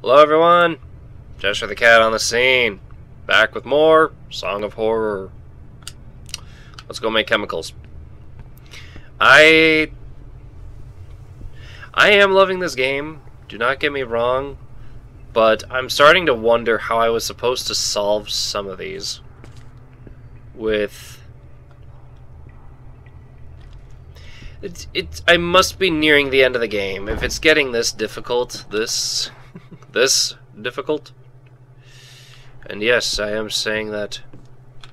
Hello, everyone. Xeshire the Cat on the scene. Back with more Song of Horror. Let's go make chemicals. I I am loving this game. Do not get me wrong, but I'm starting to wonder how I was supposed to solve some of these with it, it I must be nearing the end of the game. If it's getting this difficult, this this difficult. And yes, I am saying that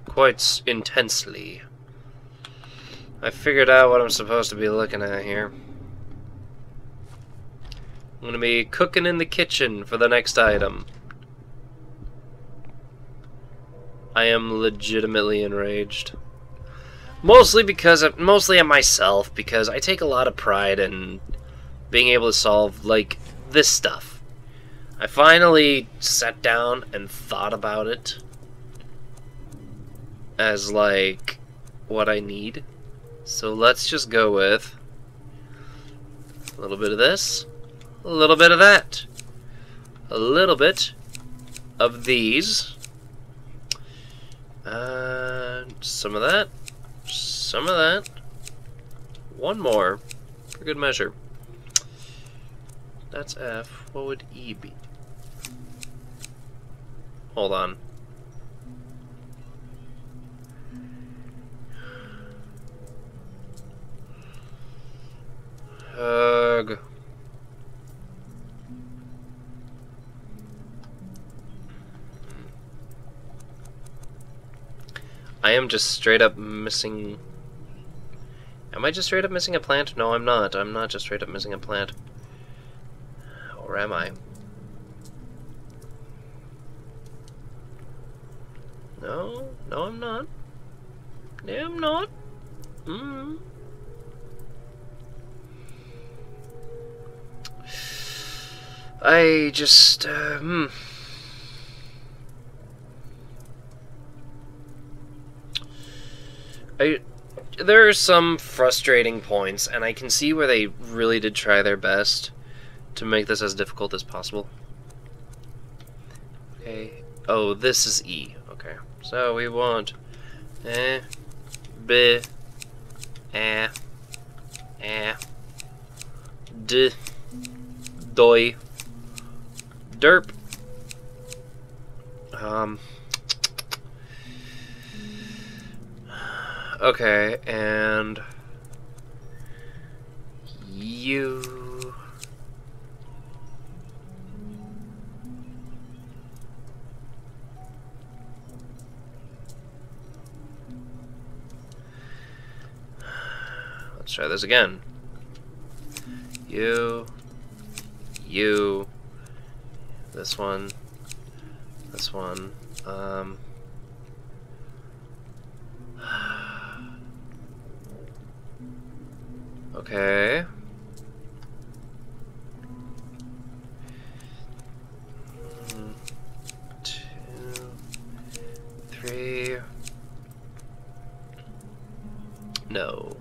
quite intensely. I figured out what I'm supposed to be looking at here. I'm going to be cooking in the kitchen for the next item. I am legitimately enraged. Mostly because of, mostly at myself because I take a lot of pride in being able to solve like this stuff. I finally sat down and thought about it as like what I need. So let's just go with a little bit of this, a little bit of that, a little bit of these, uh, some of that, some of that, one more for good measure. That's F. What would E be? Hold on. Hug. I am just straight up missing... Am I just straight up missing a plant? No, I'm not. I'm not just straight up missing a plant. Or am I? No, no I'm not. No, I'm not. Mm. I just, uh, hmm. I, there are some frustrating points, and I can see where they really did try their best to make this as difficult as possible. Okay. Oh, this is E. So we want eh, b, eh, eh, d, doi, derp. Um. Okay, and you. Let's try this again. You, you, this one, this one, um, okay. No,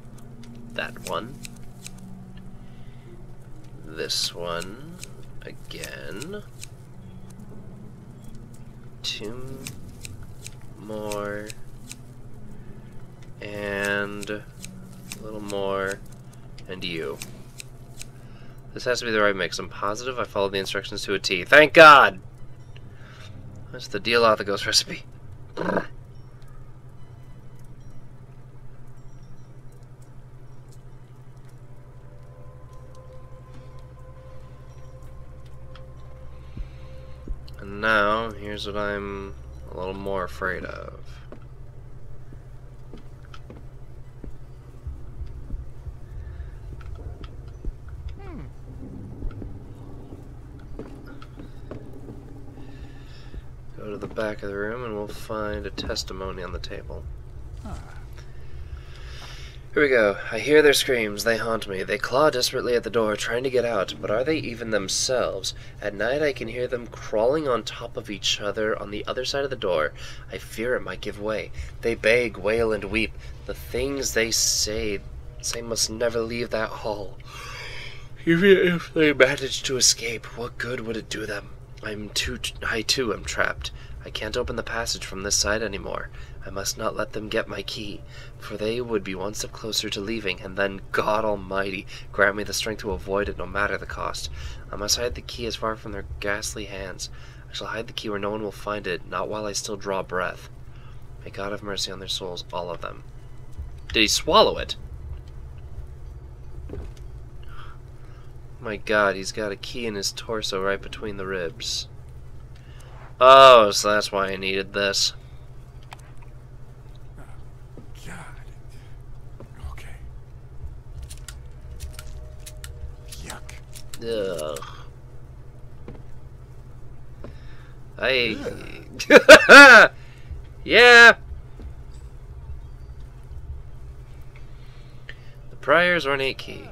that one, this one, again, two more, and a little more, and you. This has to be the right mix. I'm positive I followed the instructions to a T. Thank God! That's the deal out the ghost recipe. And now, here's what I'm a little more afraid of. Hmm. Go to the back of the room and we'll find a testimony on the table. Ah. Here we go. I hear their screams. They haunt me. They claw desperately at the door, trying to get out, but are they even themselves? At night I can hear them crawling on top of each other on the other side of the door. I fear it might give way. They beg, wail, and weep. The things they say, say must never leave that hall. Even if they manage to escape, what good would it do them? I'm too. I too am trapped. I can't open the passage from this side anymore. I must not let them get my key, for they would be one step closer to leaving, and then, God Almighty, grant me the strength to avoid it no matter the cost. I must hide the key as far from their ghastly hands. I shall hide the key where no one will find it, not while I still draw breath. May God have mercy on their souls, all of them. Did he swallow it? My god, he's got a key in his torso right between the ribs. Oh, so that's why I needed this. God. Okay. Yuck. Ugh. I. yeah! The Prior's ornate key.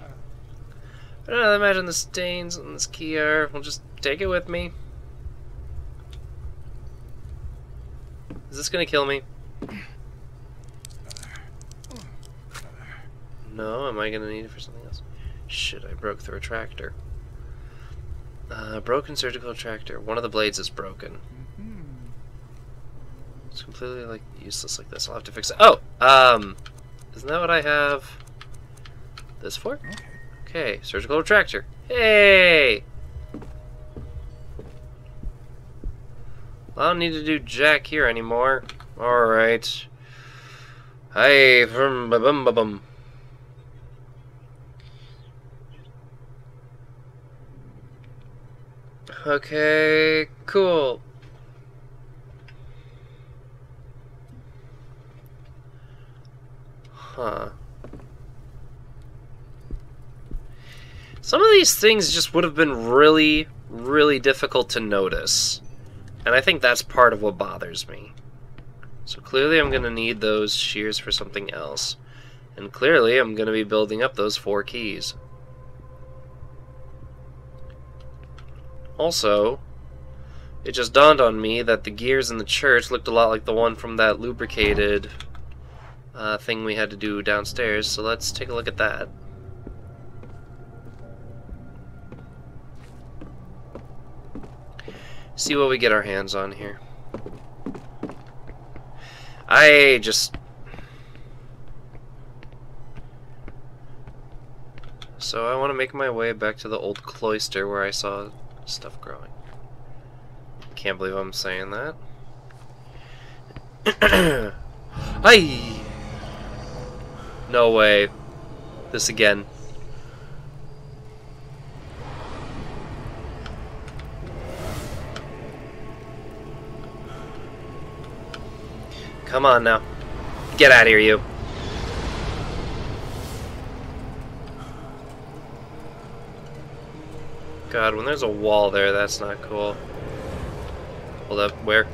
I don't know, imagine the stains on this key are. We'll just take it with me. Is this gonna kill me? No, am I gonna need it for something else? Shit, I broke the retractor. Uh, broken surgical retractor. One of the blades is broken. It's completely like useless like this. I'll have to fix it. Oh, um, isn't that what I have this for? Okay. Surgical retractor. Hey! I don't need to do jack here anymore. Alright. Hey, bum bum ba bum. Okay, cool. Huh. Some of these things just would have been really, really difficult to notice. And I think that's part of what bothers me. So clearly I'm going to need those shears for something else. And clearly I'm going to be building up those four keys. Also, it just dawned on me that the gears in the church looked a lot like the one from that lubricated uh, thing we had to do downstairs, so let's take a look at that. See what we get our hands on here. I just... So I want to make my way back to the old cloister where I saw stuff growing. Can't believe I'm saying that. Hi. No way. This again. Come on now. Get out of here, you. God, when there's a wall there, that's not cool. Hold up, where?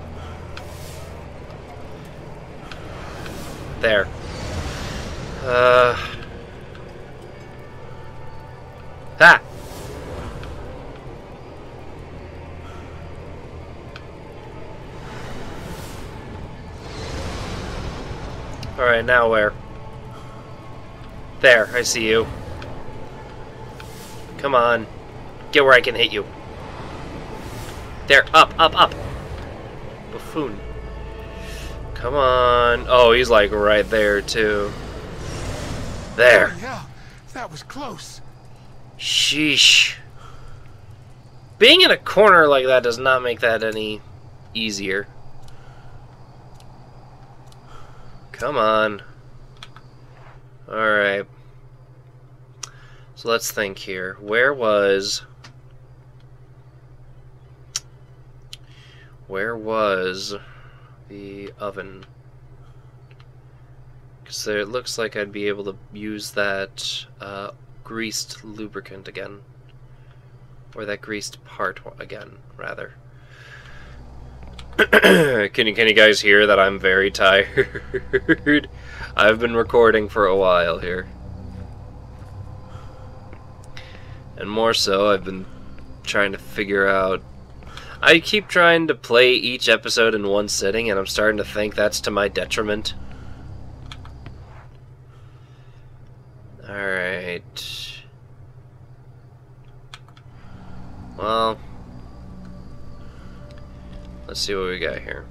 There. Uh. Ha! Alright, now where? There, I see you. Come on. Get where I can hit you. There, up, up, up. Buffoon. Come on. Oh, he's like right there, too. There. Yeah, that was close. Sheesh. Being in a corner like that does not make that any easier. Come on. Alright. So let's think here. Where was... Where was the oven? Because it looks like I'd be able to use that uh, greased lubricant again. Or that greased part again, rather. can you can you guys hear that I'm very tired? I've been recording for a while here. And more so, I've been trying to figure out I keep trying to play each episode in one sitting and I'm starting to think that's to my detriment. Alright. Well, Let's see what we got here.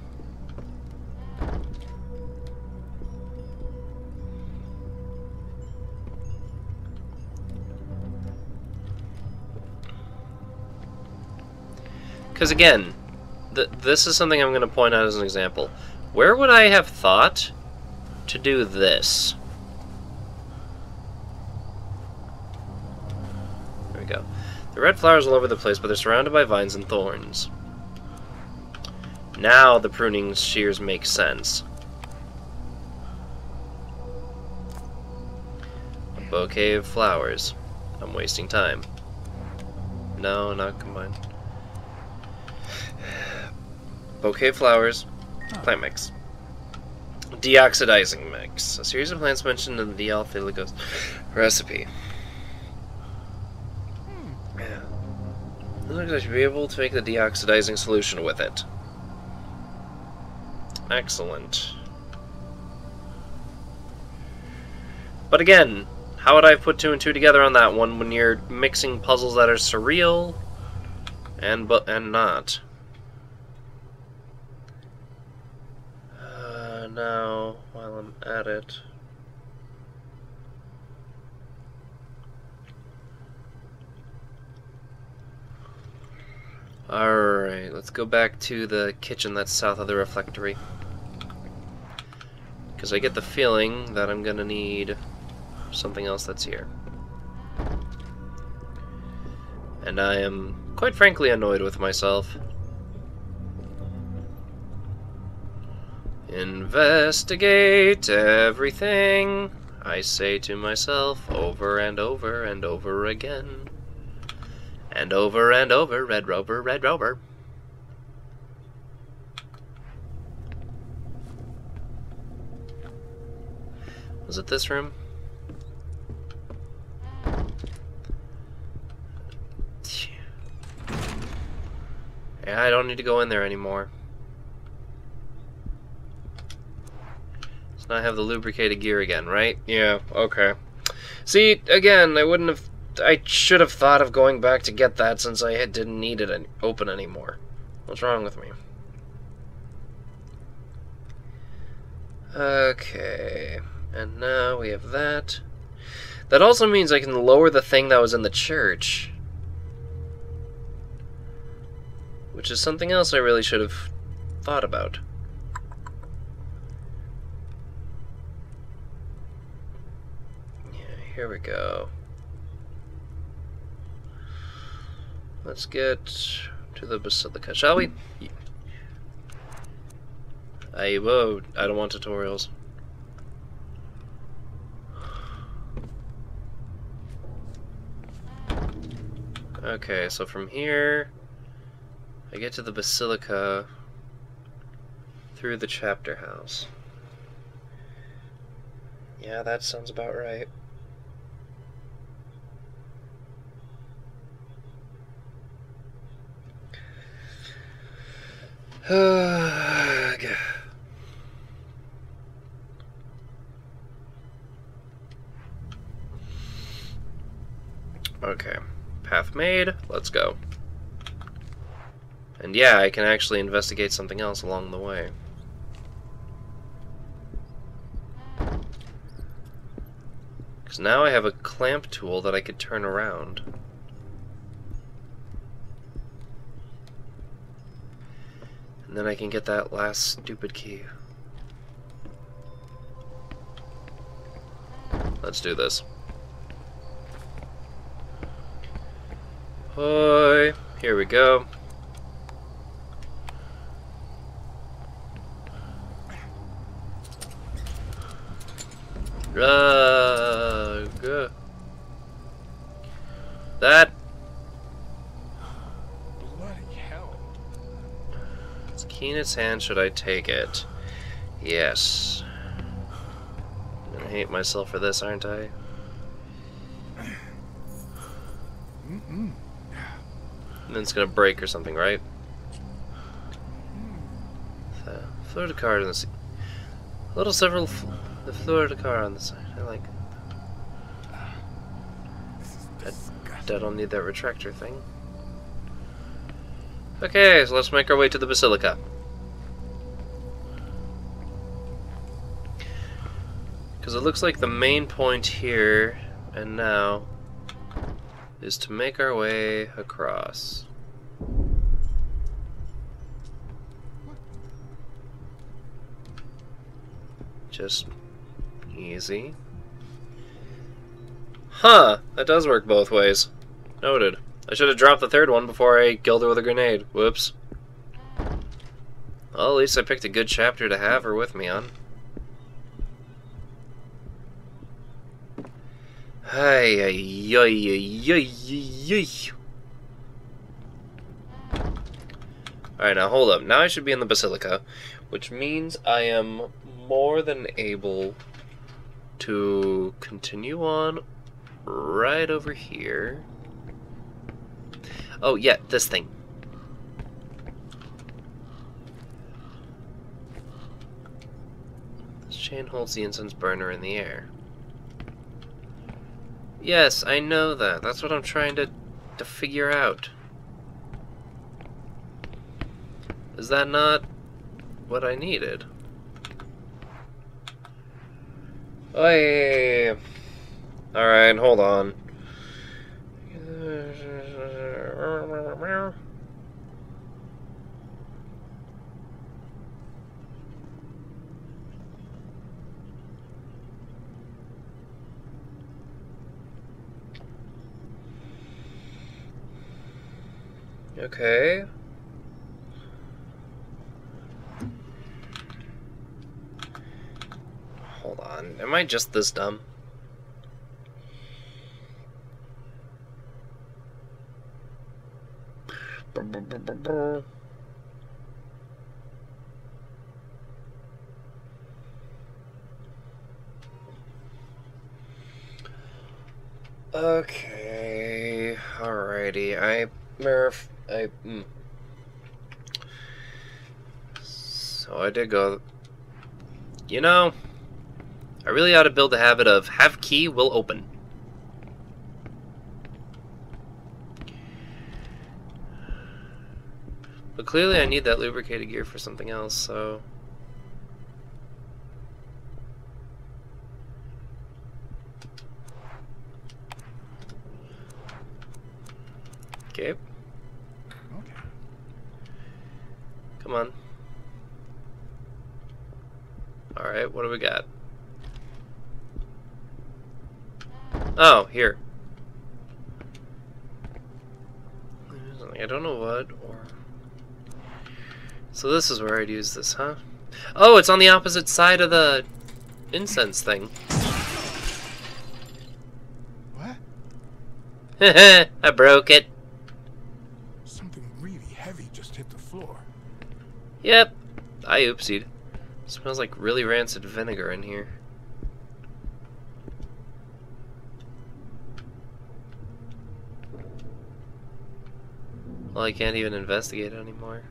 Because again, th this is something I'm going to point out as an example. Where would I have thought to do this? There we go. The red flowers all over the place, but they're surrounded by vines and thorns. Now the pruning shears make sense. A bouquet of flowers. I'm wasting time. No, not combined. Bouquet flowers, oh. plant mix. Deoxidizing mix. A series of plants mentioned in the Alphiligos recipe. Hmm. Yeah. Looks like I should be able to make the deoxidizing solution with it. Excellent. But again, how would I put two and two together on that one when you're mixing puzzles that are surreal and but and not? Uh, now, while I'm at it. Alright, let's go back to the kitchen that's south of the reflectory. Because I get the feeling that I'm gonna need something else that's here. And I am, quite frankly, annoyed with myself. Investigate everything, I say to myself over and over and over again. And over and over, Red Rover, Red Rover. Was it this room? Yeah, I don't need to go in there anymore. Now I have the lubricated gear again, right? Yeah, okay. See, again, I wouldn't have... I should have thought of going back to get that since I didn't need it open anymore. What's wrong with me? Okay. And now we have that. That also means I can lower the thing that was in the church. Which is something else I really should have thought about. Yeah, here we go. Let's get to the basilica, shall we? I whoa, I don't want tutorials. Okay, so from here, I get to the basilica through the chapter house. Yeah, that sounds about right. Okay. Path made, let's go. And yeah, I can actually investigate something else along the way. Because now I have a clamp tool that I could turn around. Then I can get that last stupid key. Let's do this. Hi, here we go. Rug. That Bloody hell. It's hand, should I take it? Yes. Gonna hate myself for this, aren't I? And then it's gonna break or something, right? The Florida card in the. Little several the Florida car on the side. I like I. I don't need that retractor thing. Okay, so let's make our way to the Basilica. It looks like the main point here and now is to make our way across. Just easy. Huh, that does work both ways. Noted. I should have dropped the third one before I killed her with a grenade. Whoops. Well, at least I picked a good chapter to have her with me on. Alright, now hold up. Now I should be in the Basilica, which means I am more than able to continue on right over here. Oh, yeah, this thing. This chain holds the incense burner in the air. Yes, I know that. That's what I'm trying to, to figure out. Is that not what I needed? Hey. Alright, hold on. Okay. Hold on. Am I just this dumb? Okay, alrighty. I, Murph, I, mm. So I did go. You know, I really ought to build a habit of have key will open. But clearly I need that lubricated gear for something else, so... Okay. Okay. Come on. Alright, what do we got? Oh, here. I don't know what, or... So this is where I'd use this, huh? Oh, it's on the opposite side of the incense thing. What? I broke it. Yep. I oopsied. Smells like really rancid vinegar in here. Well, I can't even investigate anymore.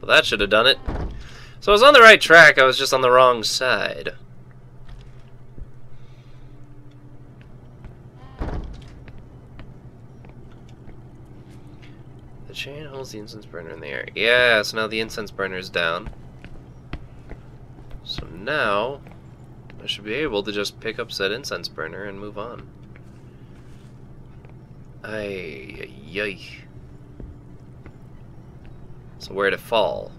Well, that should have done it. So I was on the right track, I was just on the wrong side. Chain holds the incense burner in the air. Yeah, so now the incense burner is down. So now, I should be able to just pick up said incense burner and move on. Ay, ay, ay. So where'd it fall?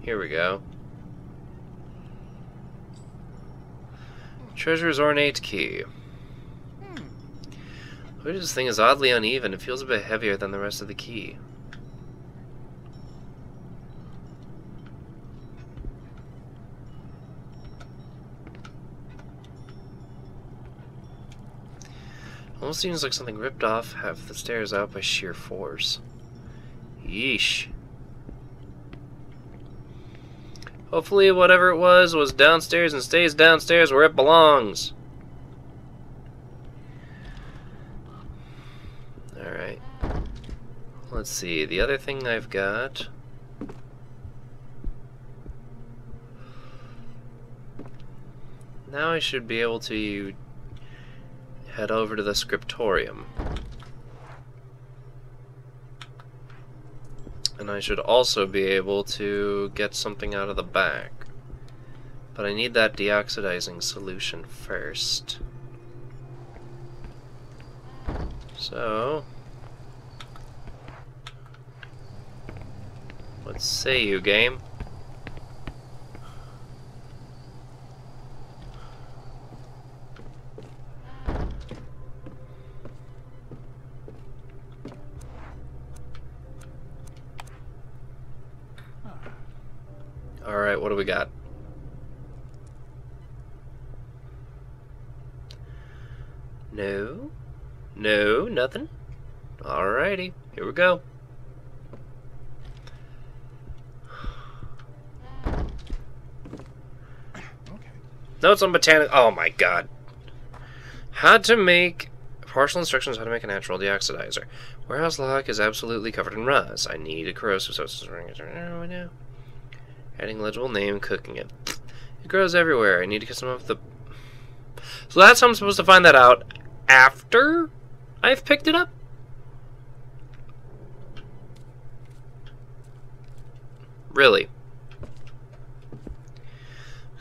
Here we go. Treasurer's ornate key. This thing is oddly uneven. It feels a bit heavier than the rest of the key. Almost seems like something ripped off half the stairs out by sheer force. Yeesh. Hopefully whatever it was was downstairs and stays downstairs where it belongs. Alright. Let's see, the other thing I've got... Now I should be able to head over to the scriptorium. And I should also be able to get something out of the back. But I need that deoxidizing solution first. So... What see you, game? Alright, what do we got? No? No, nothing? Alrighty, here we go. Okay. Notes on botanic. Oh my god. How to make partial instructions how to make a natural deoxidizer. Warehouse lock is absolutely covered in rust. I need a corrosive substance. Oh, no. Adding legible name, cooking it. It grows everywhere. I need to get some of the. So that's how I'm supposed to find that out after I've picked it up. Really.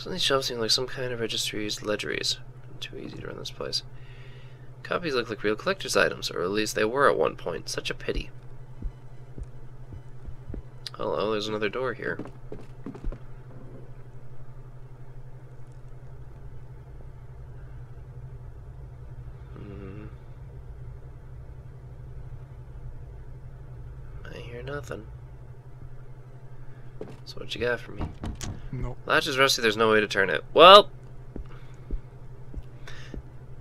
Of these shelves seem like some kind of registries, ledgeries. Too easy to run this place. Copies look like real collector's items, or at least they were at one point. Such a pity. Hello, there's another door here. Hmm. I hear nothing. So what you got for me? Nope. Latch is rusty, there's no way to turn it. Well...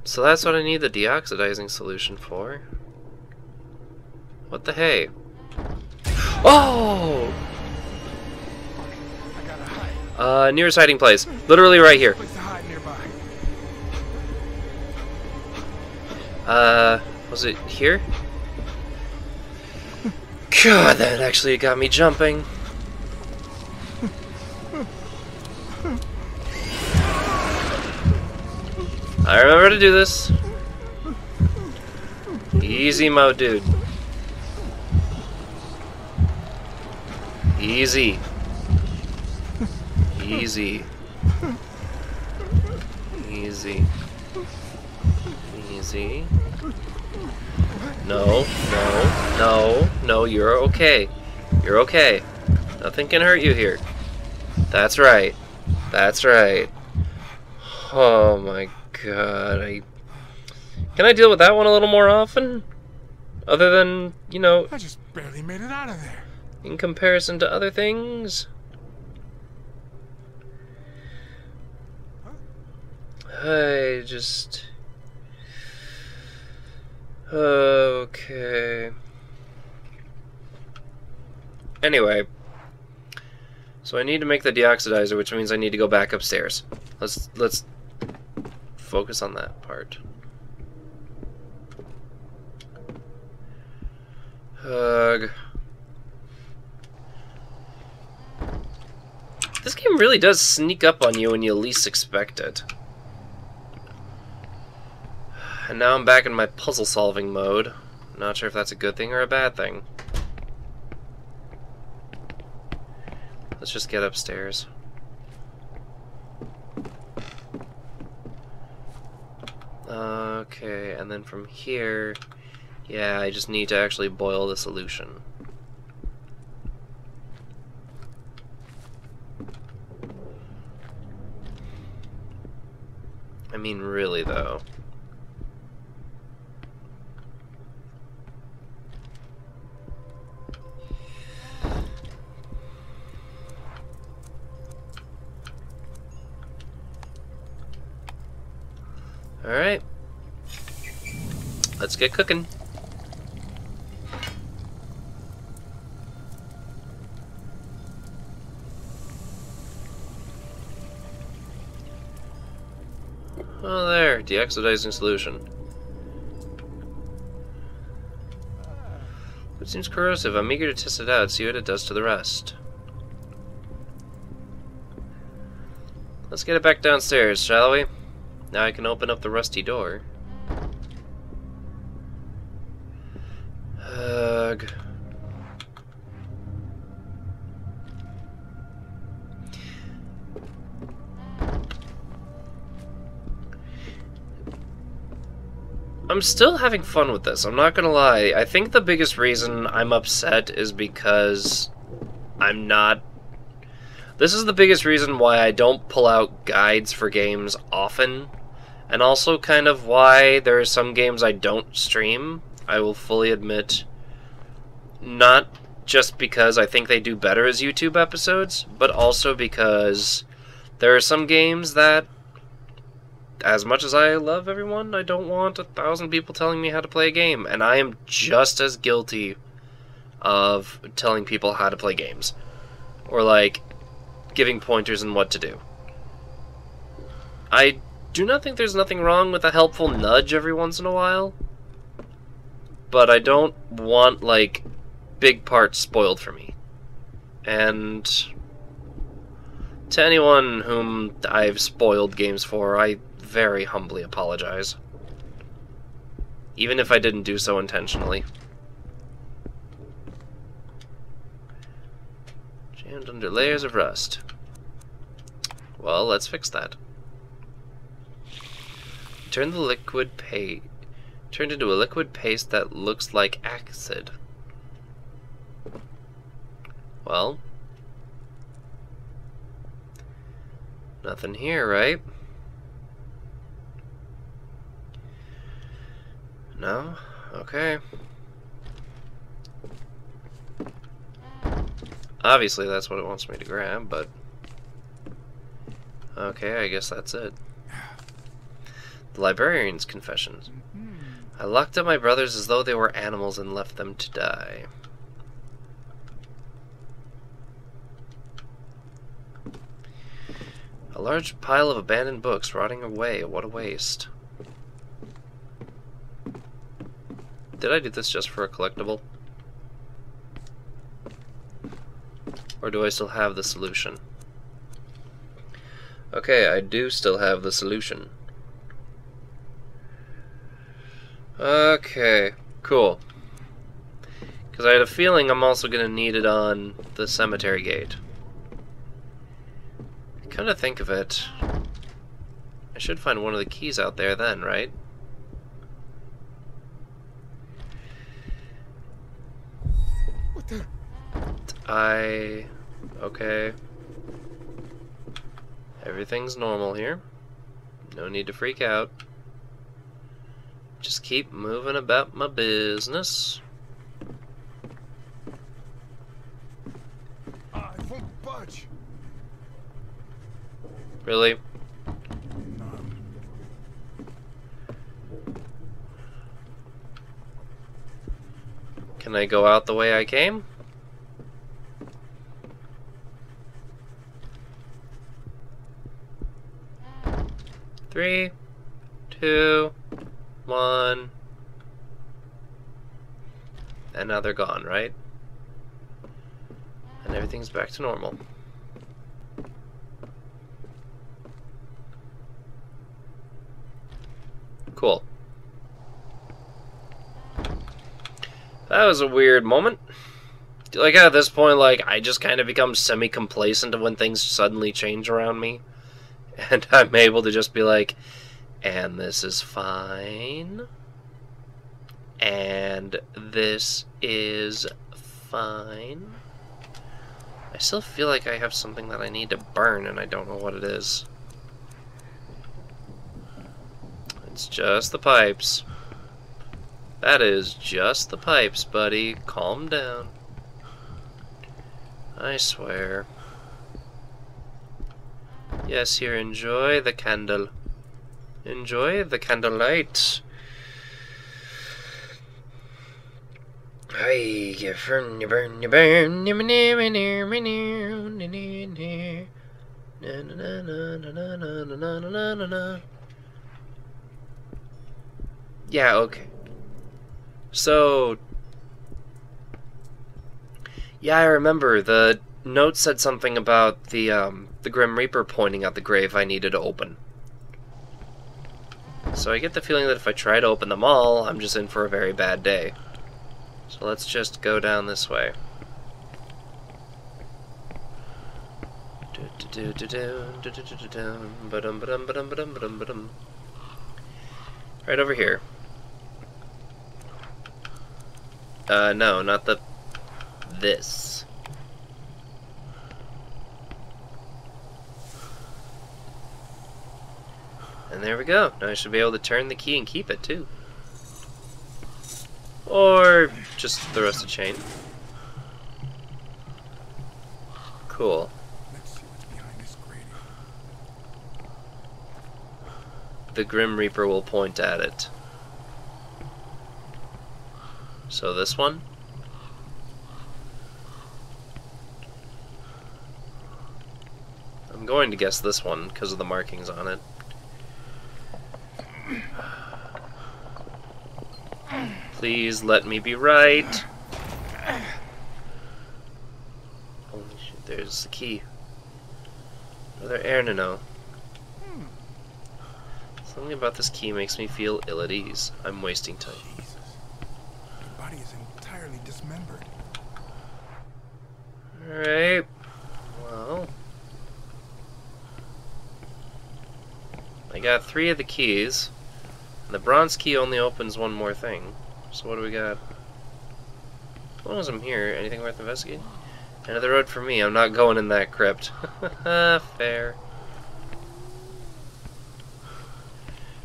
So that's what I need the deoxidizing solution for. What the hey? Oh! I gotta hide. Uh, nearest hiding place. Literally right here. Place to hide nearby. Uh, was it here? God, that actually got me jumping. I remember to do this. Easy mode, dude. Easy. Easy. Easy. Easy. No, no, no, no, you're okay. You're okay. Nothing can hurt you here. That's right. That's right. Oh my god, uh, I... Can I deal with that one a little more often? Other than, you know, I just barely made it out of there. in comparison to other things? I just... Okay. Anyway. So I need to make the deoxidizer, which means I need to go back upstairs. Let's let's focus on that part. Hug. This game really does sneak up on you when you least expect it. And now I'm back in my puzzle solving mode. Not sure if that's a good thing or a bad thing. Let's just get upstairs. Okay, and then from here, yeah, I just need to actually boil the solution. I mean, really, though. Alright. Let's get cooking. Oh, there. Deoxidizing solution. It seems corrosive. I'm eager to test it out, see what it does to the rest. Let's get it back downstairs, shall we? Now I can open up the rusty door. Ugh. I'm still having fun with this, I'm not gonna lie. I think the biggest reason I'm upset is because I'm not... This is the biggest reason why I don't pull out guides for games often, and also kind of why there are some games I don't stream, I will fully admit. Not just because I think they do better as YouTube episodes, but also because there are some games that as much as I love everyone, I don't want a thousand people telling me how to play a game, and I am just as guilty of telling people how to play games. Or, like, giving pointers on what to do. I do not think there's nothing wrong with a helpful nudge every once in a while, but I don't want, like, big parts spoiled for me. And to anyone whom I've spoiled games for, I very humbly apologize. Even if I didn't do so intentionally. Jammed under layers of rust. Well, let's fix that. Turn the liquid paste turned into a liquid paste that looks like acid. Well, nothing here, right? No? Okay. Obviously that's what it wants me to grab, but... Okay, I guess that's it. The librarian's confessions. I locked up my brothers as though they were animals and left them to die. A large pile of abandoned books rotting away. What a waste. Did I do this just for a collectible? Or do I still have the solution? Okay, I do still have the solution. Okay, cool. Because I had a feeling I'm also going to need it on the cemetery gate. Kind of think of it. I should find one of the keys out there then, right? What the? I... Okay. Everything's normal here. No need to freak out. Just keep moving about my business. I won't budge. Really? Can I go out the way I came? Three, two, one. And now they're gone, right? And everything's back to normal. Cool. That was a weird moment. Like at this point, like I just kind of become semi-complacent of when things suddenly change around me, and I'm able to just be like, "And this is fine," and this is fine. I still feel like I have something that I need to burn, and I don't know what it is. It's just the pipes. That is just the pipes, buddy. Calm down. I swear. Yes, here, enjoy the candle. Enjoy the candlelight. I get from you burn you burn you Yeah, okay. So Yeah, I remember the note said something about the um the Grim Reaper pointing at the grave I needed to open. So I get the feeling that if I try to open them all, I'm just in for a very bad day. So let's just go down this way. Right over here. Uh, no, not the... This. And there we go. Now I should be able to turn the key and keep it, too. Or just the rest of the chain. Cool. Let's see what's behind this grating. The Grim Reaper will point at it. So this one? I'm going to guess this one because of the markings on it. Please let me be right. Holy shit, there's the key. Another air nano. Something about this key makes me feel ill at ease. I'm wasting time. Jesus. The body is entirely dismembered. Alright. Well. I got three of the keys. And the bronze key only opens one more thing. So what do we got? As long as I'm here, anything worth investigating? End of the road for me. I'm not going in that crypt. Fair.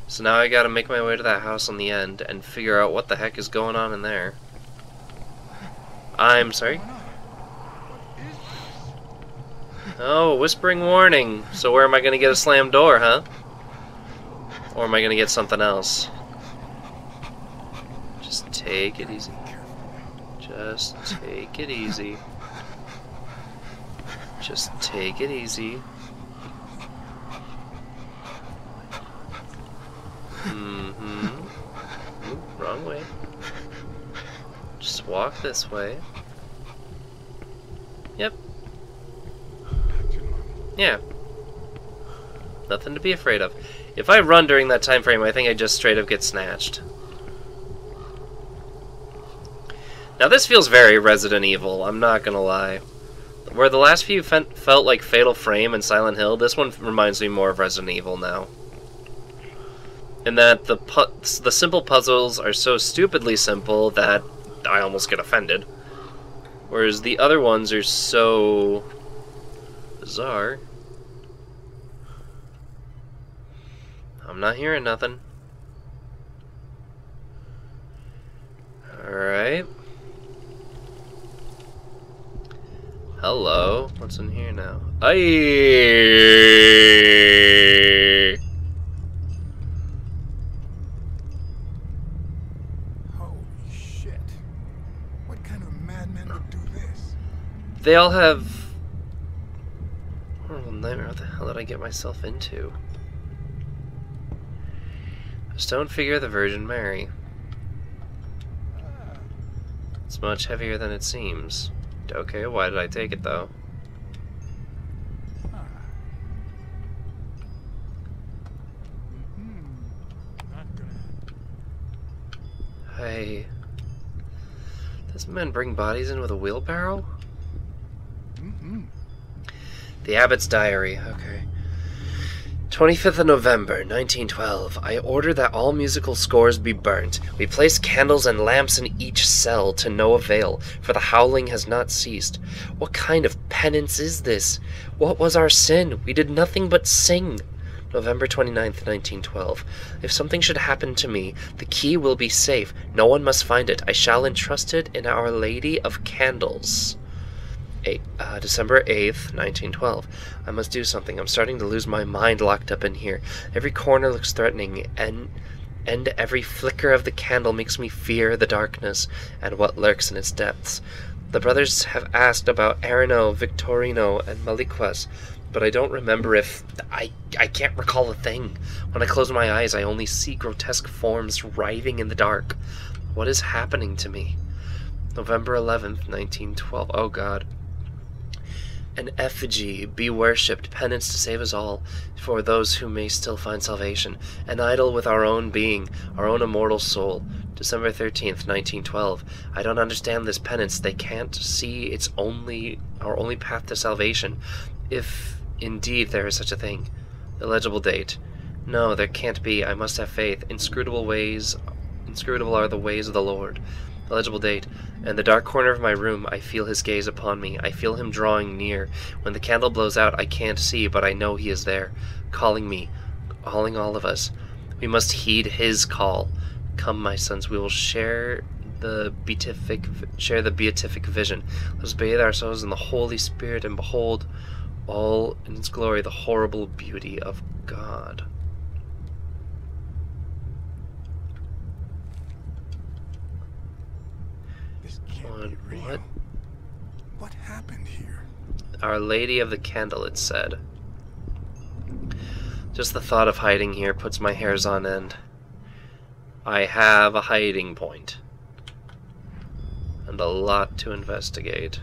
So now I gotta make my way to that house on the end and figure out what the heck is going on in there. I'm sorry? Oh, whispering warning. So where am I gonna get a slam door, huh? Or am I gonna get something else? Just take it easy. Just take it easy. Just take it easy. Mm-hmm. Oop, wrong way. Just walk this way. Yep. Yeah. Nothing to be afraid of. If I run during that time frame, I think I just straight up get snatched. Now this feels very Resident Evil, I'm not gonna lie. Where the last few fe felt like Fatal Frame and Silent Hill, this one reminds me more of Resident Evil now. In that the the simple puzzles are so stupidly simple that I almost get offended. Whereas the other ones are so bizarre. I'm not hearing nothing. Alright. Hello. What's in here now? Aye. Holy shit. What kind of madman would do this? They all have. Horrible nightmare. What the hell did I get myself into? Stone figure of the Virgin Mary. It's much heavier than it seems. Okay, why did I take it though? Hey. Does man bring bodies in with a wheelbarrow? Mm-hmm. The Abbot's Diary, okay. 25th of November, 1912. I order that all musical scores be burnt. We place candles and lamps in each cell to no avail, for the howling has not ceased. What kind of penance is this? What was our sin? We did nothing but sing. November 29th, 1912. If something should happen to me, the key will be safe. No one must find it. I shall entrust it in Our Lady of Candles. Eight, uh, December 8th, 1912. I must do something. I'm starting to lose my mind locked up in here. Every corner looks threatening, and and every flicker of the candle makes me fear the darkness and what lurks in its depths. The brothers have asked about Arino, Victorino, and Maliquas, but I don't remember if I I can't recall a thing. When I close my eyes, I only see grotesque forms writhing in the dark. What is happening to me? November 11th, 1912. Oh god. An effigy be worshipped, penance to save us all, for those who may still find salvation, an idol with our own being, our own immortal soul. December 13th, 1912. I don't understand this penance. They can't see it's only our only path to salvation, if indeed there is such a thing. Illegible date. No, there can't be. I must have faith. Inscrutable ways, inscrutable are the ways of the Lord. Illegible date. In the dark corner of my room, I feel his gaze upon me. I feel him drawing near. When the candle blows out, I can't see, but I know he is there, calling me, calling all of us. We must heed his call. Come, my sons, we will share the beatific, share the beatific vision. Let us bathe ourselves in the Holy Spirit and behold all in its glory the horrible beauty of God. What- what? What happened here? Our Lady of the Candle, it said. Just the thought of hiding here puts my hairs on end. I have a hiding point. And a lot to investigate.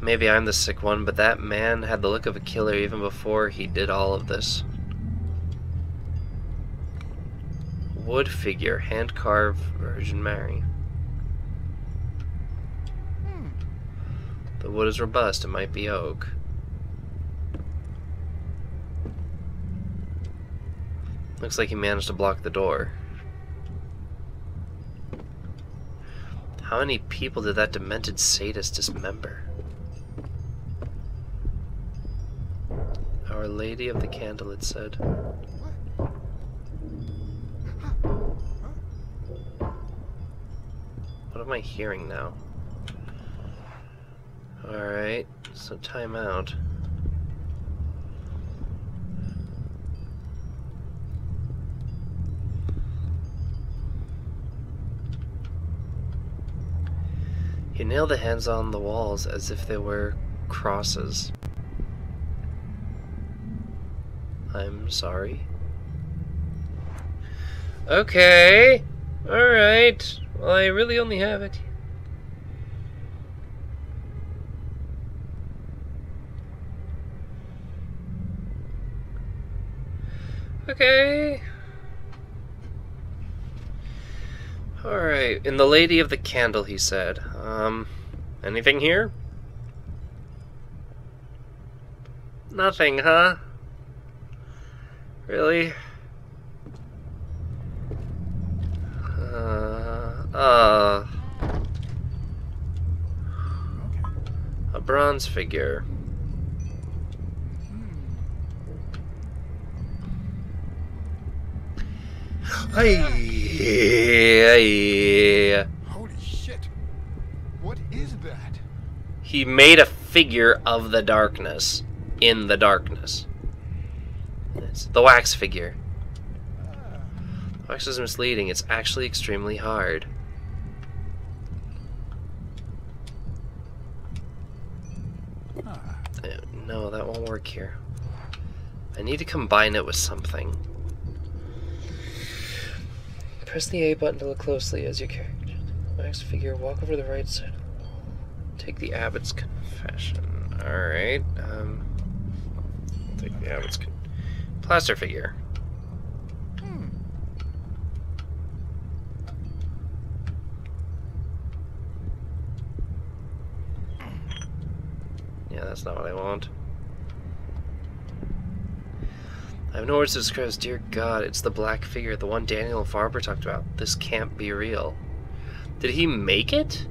Maybe I'm the sick one, but that man had the look of a killer even before he did all of this. Wood figure, hand carved Virgin Mary. Hmm. The wood is robust, it might be oak. Looks like he managed to block the door. How many people did that demented sadist dismember? Our Lady of the Candle, it said. Am I hearing now? Alright, so time out. You nail the hands on the walls as if they were crosses. I'm sorry. Okay. Alright. Well, I really only have it. Okay. Alright. In the Lady of the Candle, he said. Um, anything here? Nothing, huh? Really? Uh, a bronze figure. Hey, Holy shit. What is that? He made a figure of the darkness in the darkness. It's the wax figure. Ah, Wax is misleading. It's actually extremely hard. ah. Uh, No, that won't work here. I need to combine it with something. Press the A button to look closely as your character. Wax figure, walk over to the right side. Take the abbot's confession. Alright, um. I'll take the abbot's con- plaster figure. Hmm. Yeah, that's not what I want. I have no words to describe this. Dear God, it's the black figure, the one Daniel Farber talked about. This can't be real. Did he make it?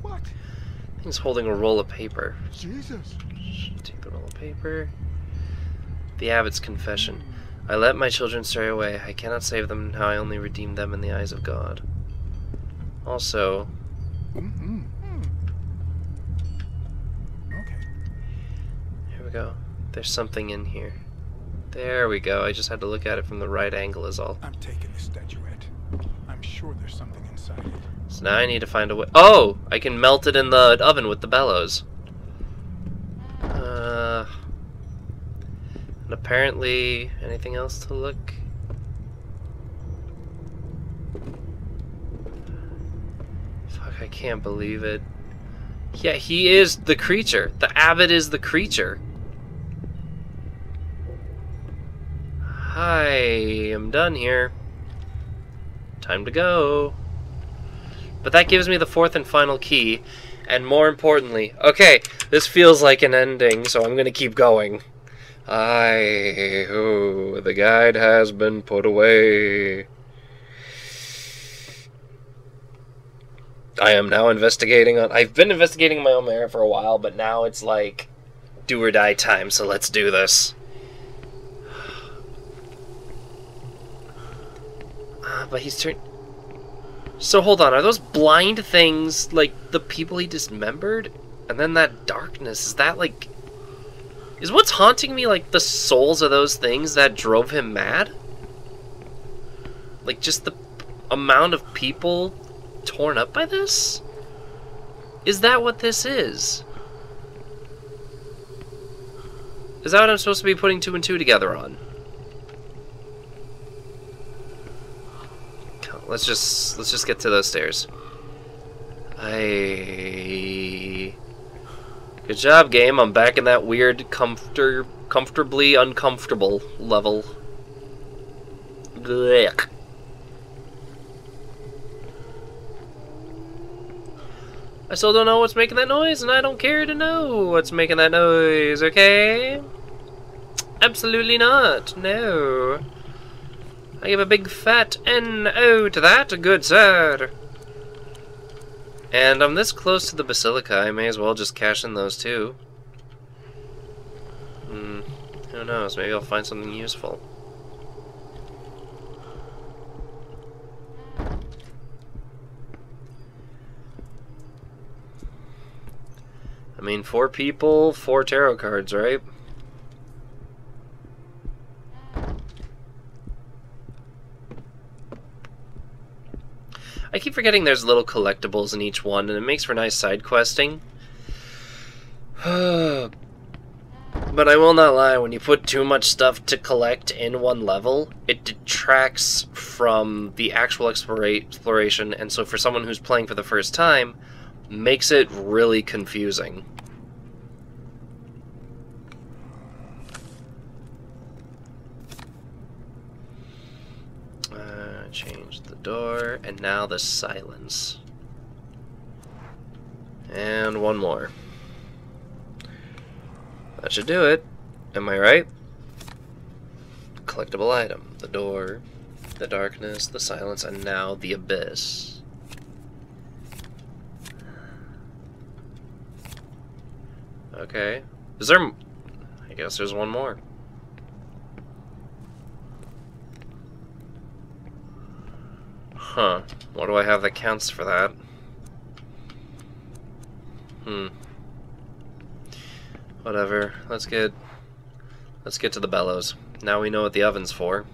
What? He's holding a roll of paper. Jesus. Take the roll of paper. The abbot's confession. I let my children stray away. I cannot save them. Now I only redeem them in the eyes of God. Also. Okay. we go. There's something in here. There we go. I just had to look at it from the right angle is all. I'm taking the statuette. I'm sure there's something inside it. So now I need to find a way. Oh! I can melt it in the oven with the bellows. Uh, and apparently, anything else to look? Fuck, I can't believe it. Yeah, he is the creature. The abbot is the creature. I am done here. Time to go. But that gives me the fourth and final key. And more importantly, okay, this feels like an ending, so I'm gonna keep going. I, oh, the guide has been put away. I am now investigating on. I've been investigating my own mirror for a while, but now it's like do or die time, so let's do this. Ah, but he's turned. So hold on, are those blind things like the people he dismembered? And then that darkness, is that like. Is what's haunting me like the souls of those things that drove him mad? Like just the amount of people torn up by this? Is that what this is? Is that what I'm supposed to be putting two and two together on? Let's just let's just get to those stairs. I Good job, game. I'm back in that weird comfort comfortably uncomfortable level. Blech. I still don't know what's making that noise, and I don't care to know what's making that noise, okay? Absolutely not, no. I give a big fat N-O to that, good sir. And I'm this close to the Basilica, I may as well just cash in those too. Hmm, who knows, maybe I'll find something useful. I mean, four people, four tarot cards, right? Forgetting there's little collectibles in each one, and it makes for nice side questing. but I will not lie, when you put too much stuff to collect in one level, it detracts from the actual exploration, and so for someone who's playing for the first time, makes it really confusing. Uh, change the door, and now the silence. And one more. That should do it. Am I right? Collectible item. The door, the darkness, the silence, and now the abyss. Okay. Is there... I guess there's one more. Huh. What do I have that counts for that? Hmm. Whatever. Let's get... Let's get to the bellows. Now we know what the oven's for.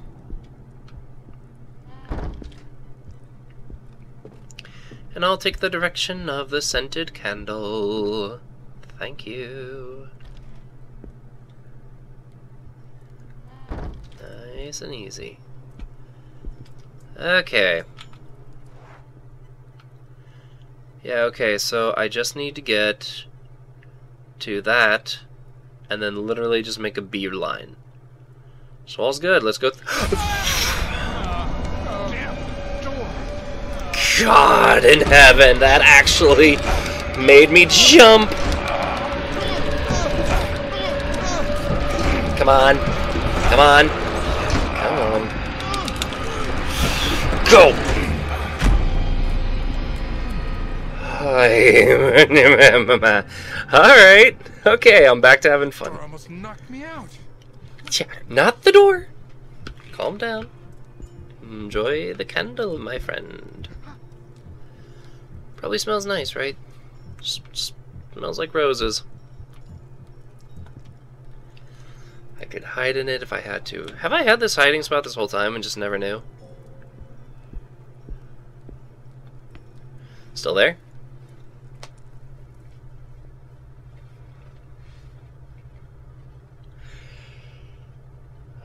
And I'll take the direction of the scented candle. Thank you. Nice and easy. Okay. Yeah, okay, so I just need to get to that, and then literally just make a beer line. So all's good, let's go God in heaven, that actually made me jump! Come on. Come on. Come on. Go! Alright. Okay, I'm back to having fun. almost knocked me out. Yeah, not the door. Calm down. Enjoy the candle, my friend. Probably smells nice, right? S smells like roses. I could hide in it if I had to. Have I had this hiding spot this whole time and just never knew? Still there?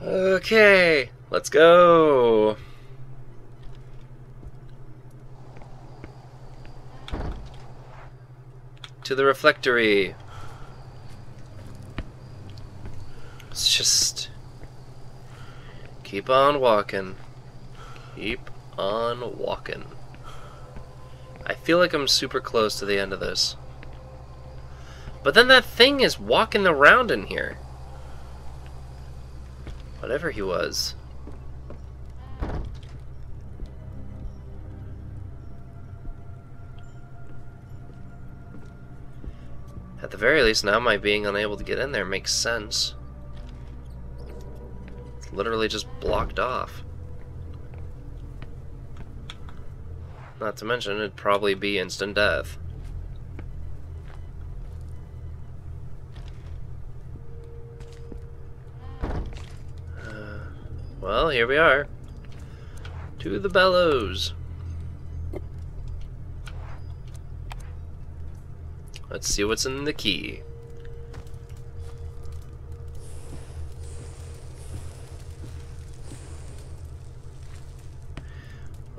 Okay, let's go. to the reflectory. It's just keep on walking. Keep on walking. I feel like I'm super close to the end of this. But then that thing is walking around in here. Whatever he was. At the very least, now my being unable to get in there makes sense. It's literally just blocked off. Not to mention, it'd probably be instant death. Uh, well, here we are. To the bellows. Let's see what's in the key.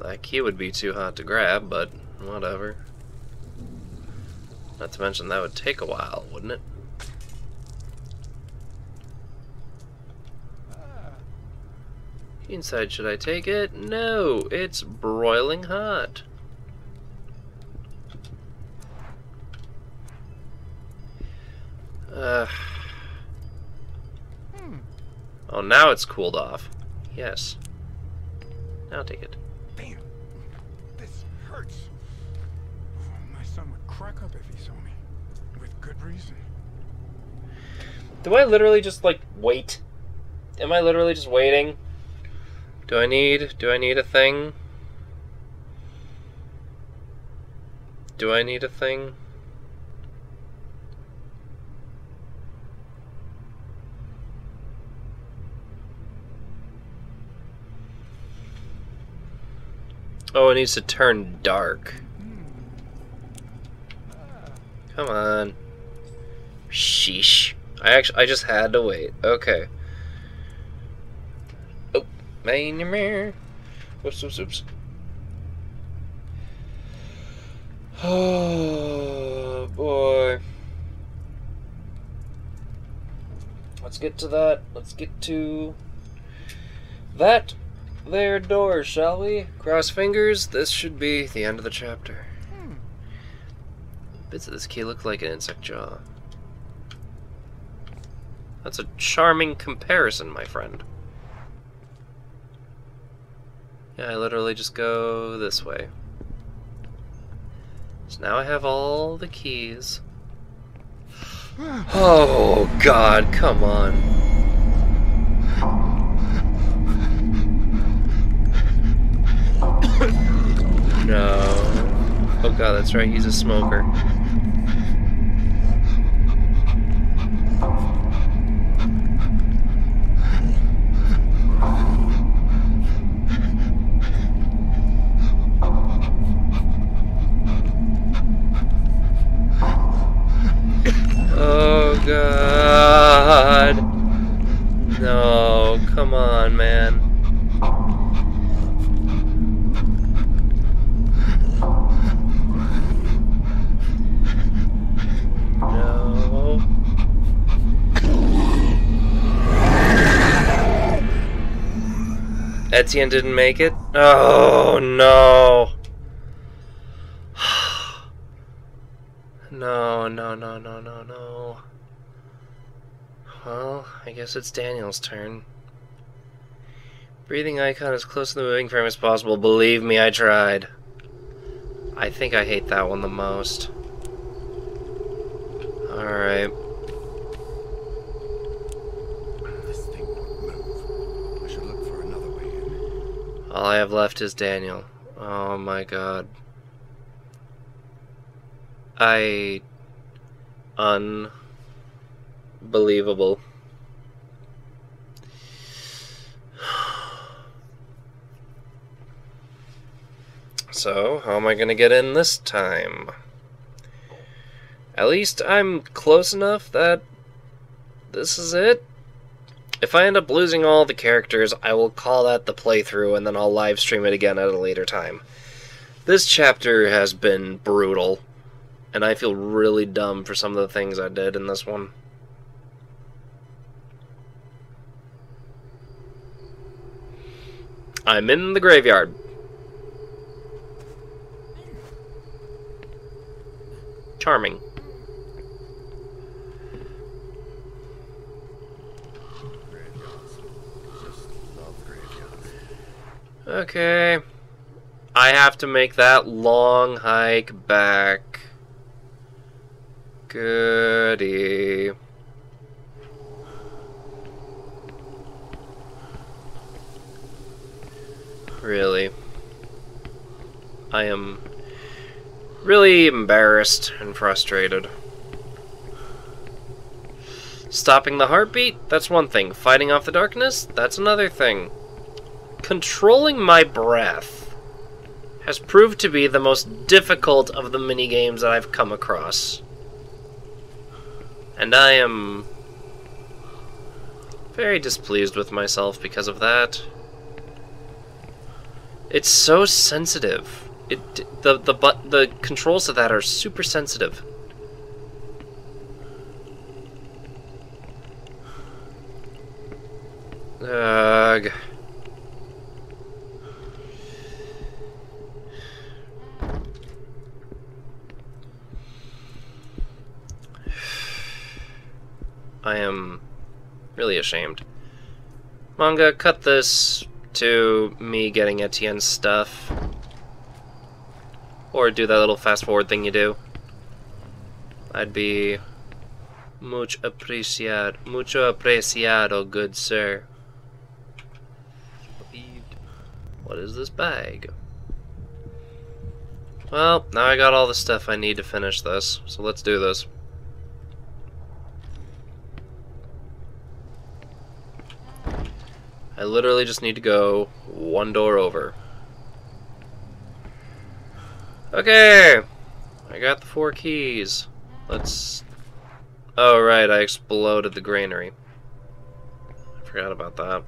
That key would be too hot to grab, but whatever. Not to mention that would take a while, wouldn't it? Inside, should I take it? No, it's broiling hot. Uh, oh, now it's cooled off. Yes. Now take it. Damn. This hurts. My son would crack up if he saw me. With good reason. Do I literally just like wait? Am I literally just waiting? Do I need do I need a thing? Do I need a thing? Oh, it needs to turn dark. Come on. Sheesh. I actually, I just had to wait. Okay. Man, your mirror. Whoops, whoops, whoops. Oh boy. Let's get to that. Let's get to that there door, shall we? Cross fingers. This should be the end of the chapter. Hmm. Bits of this key look like an insect jaw. That's a charming comparison, my friend. Yeah, I literally just go this way. So now I have all the keys. Oh, God, come on. No. Oh, God, that's right, he's a smoker. Oh god. No, come on, man. No. Etienne didn't make it? Oh no. No, no, no, no, no, no. Well, I guess it's Daniel's turn. Breathing icon as close to the moving frame as possible. Believe me, I tried. I think I hate that one the most. Alright. This thing won't move. I should look for another way in. All I have left is Daniel. Oh my god. I. Unbelievable. So, how am I gonna get in this time? At least I'm close enough that this is it. If I end up losing all the characters, I will call that the playthrough and then I'll live stream it again at a later time. This chapter has been brutal. And I feel really dumb for some of the things I did in this one. I'm in the graveyard. Charming. Okay. I have to make that long hike back. Goody. Really. I am really embarrassed and frustrated. Stopping the heartbeat? That's one thing. Fighting off the darkness? That's another thing. Controlling my breath has proved to be the most difficult of the mini games that I've come across. And I am very displeased with myself because of that. It's so sensitive. It the the but the controls of that are super sensitive. Ugh. I am really ashamed. Manga, cut this to me getting Etienne's stuff. Or do that little fast forward thing you do. I'd be much apreciado, mucho apreciado, good sir. What is this bag? Well, now I got all the stuff I need to finish this, so let's do this. I literally just need to go one door over. Okay! I got the four keys. Let's... Oh, right, I exploded the granary. I forgot about that.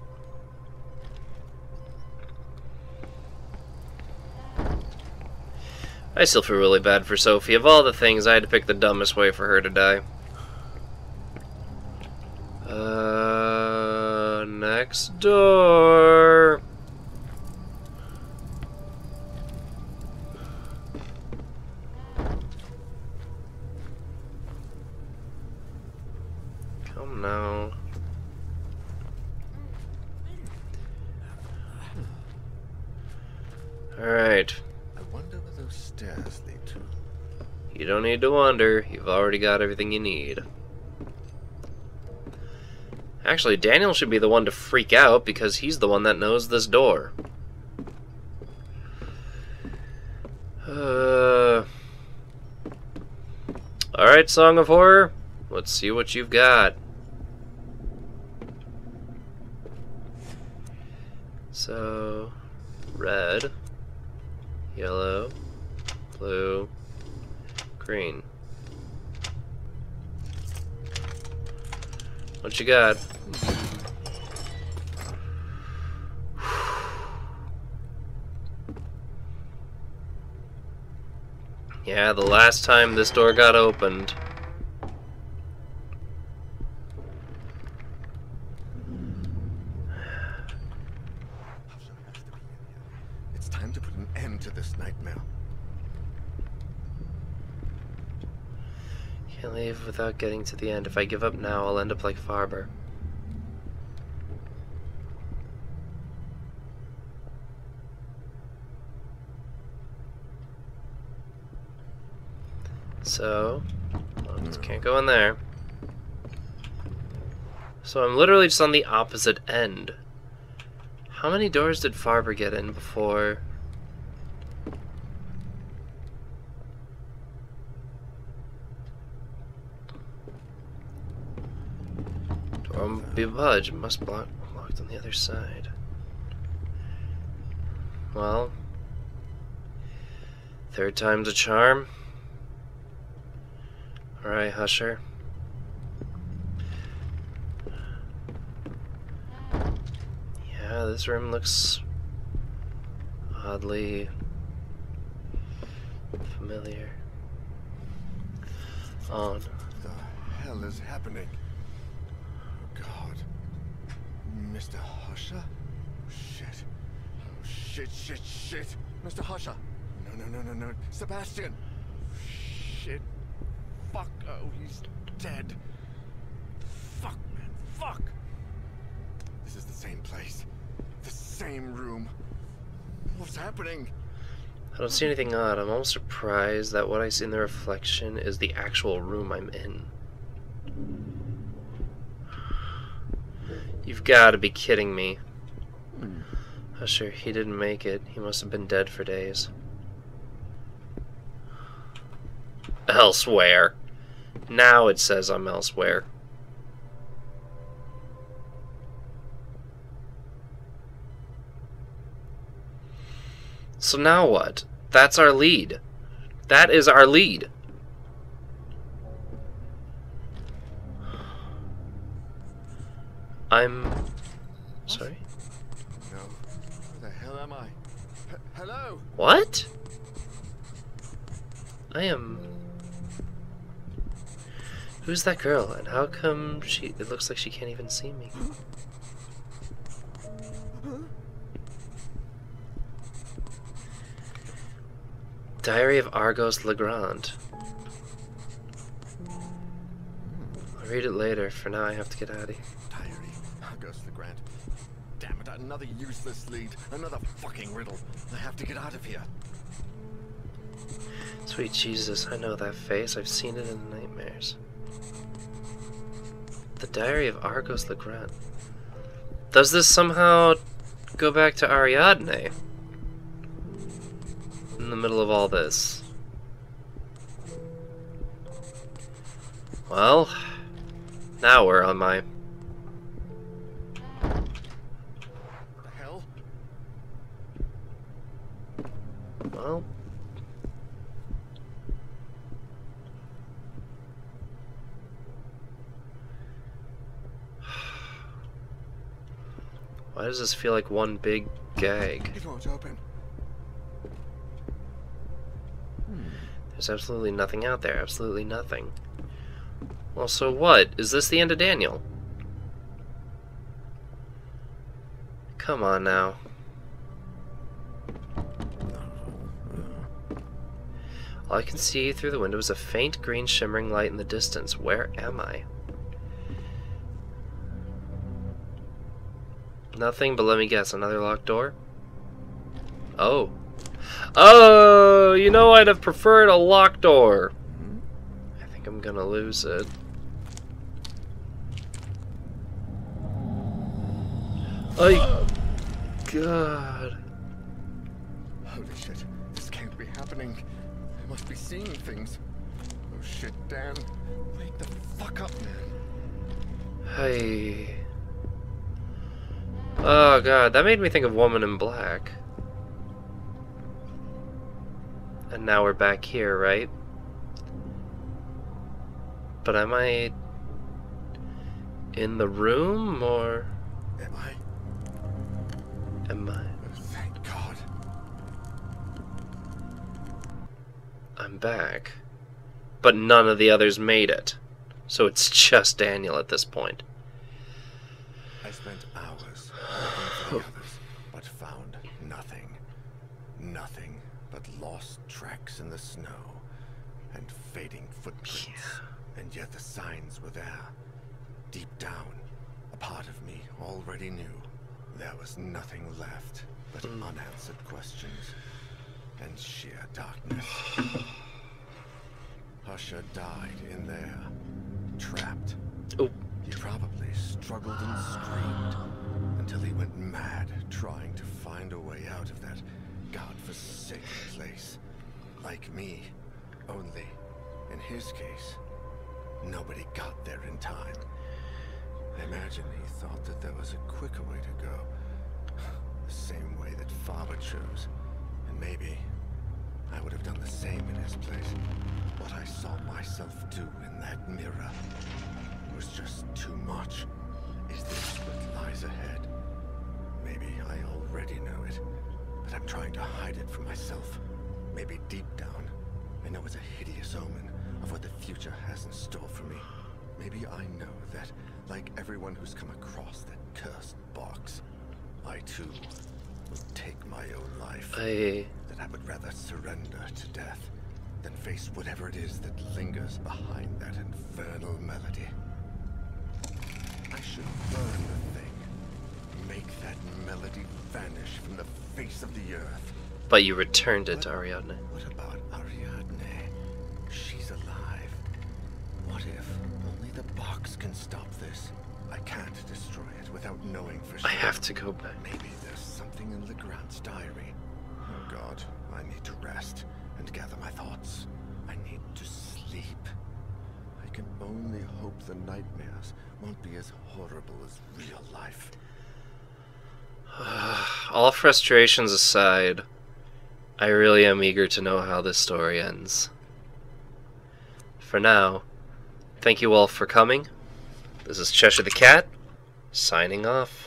I still feel really bad for Sophie. Of all the things, I had to pick the dumbest way for her to die. Uh, next door. Come now. Alright. I wonder where those stairs lead to. You don't need to wonder. You've already got everything you need. Actually, Daniel should be the one to freak out because he's the one that knows this door. Uh. Alright, Song of Horror. Let's see what you've got. So, red, yellow, blue, green. What you got? Yeah, the last time this door got opened. It's time to put an end to this nightmare. Can't leave without getting to the end. If I give up now, I'll end up like Farber. So, well, just can't go in there. So I'm literally just on the opposite end. How many doors did Farber get in before? Door won't be budge. Must block locked on the other side. Well, third time's a charm. Alright, Husher. Yeah, this room looks oddly familiar. on. the hell is happening? Oh, God. Mr. Husher? Shit. Oh, shit, shit, shit. Mr. Husher. No, no, no, no, no. Sebastian. Shit. Fuck. Oh, he's dead. Fuck, man. Fuck. This is the same place. The same room. What's happening? I don't see anything odd. I'm almost surprised that what I see in the reflection is the actual room I'm in. You've got to be kidding me. Hmm. Husher, he didn't make it. He must have been dead for days. Elsewhere. Now it says I'm elsewhere. So now what? That's our lead. That is our lead. I'm sorry. No. Where the hell am I? H- hello? What? I am Who's that girl and how come she it looks like she can't even see me? Diary of Argos Legrand. I'll read it later. For now, I have to get out of here. Diary. Argos Legrand. Damn it, another useless lead. Another fucking riddle. I have to get out of here. Sweet Jesus, I know that face. I've seen it in nightmares. The Diary of Argos Legrand. Does this somehow go back to Ariadne? In the middle of all this. Well, now where am I? Well. Why does this feel like one big gag? It won't open. Hmm. There's absolutely nothing out there. Absolutely nothing. Well, so what? Is this the end of Daniel? Come on now. All I can see through the window is a faint green shimmering light in the distance. Where am I? Nothing, but let me guess. Another locked door? Oh. Oh, you know, I'd have preferred a locked door. I think I'm gonna lose it. Oh, God. Seeing things. Oh shit, Dan. Wake the fuck up, man. Hey. Oh, God, that made me think of Woman in Black. And now we're back here, right? But am I in the room or Am I? am I? Back. But none of the others made it. So it's just Daniel at this point. I spent hours looking for the others, but found nothing. Nothing but lost tracks in the snow and fading footprints. And yet the signs were there. Deep down, a part of me already knew there was nothing left but mm. unanswered questions and sheer darkness. Husher died in there, trapped. Oh, He probably struggled and screamed until he went mad trying to find a way out of that godforsaken place. Like me, only in his case, nobody got there in time. I imagine he thought that there was a quicker way to go. The same way that Farber chose. And maybe I would have done the same in his place. What I saw myself do in that mirror was just too much. Is this what lies ahead? Maybe I already know it, but I'm trying to hide it from myself. Maybe deep down, I know it's a hideous omen, of what the future has in store for me. Maybe I know that, like everyone who's come across that cursed box, I too will take my own life. I. That I would rather surrender to death than face whatever it is that lingers behind that infernal melody. I should burn the thing. Make that melody vanish from the face of the earth. But you returned it to Ariadne. What about Ariadne? She's alive. What if only the box can stop this? I can't destroy it without knowing for sure. I have to go back. Maybe there's something in Legrand's diary. Oh god, I need to rest and gather my thoughts. I need to sleep. I can only hope the nightmares won't be as horrible as real life. All frustrations aside, I really am eager to know how this story ends. For now, thank you all for coming. This is Xeshire the Cat, signing off.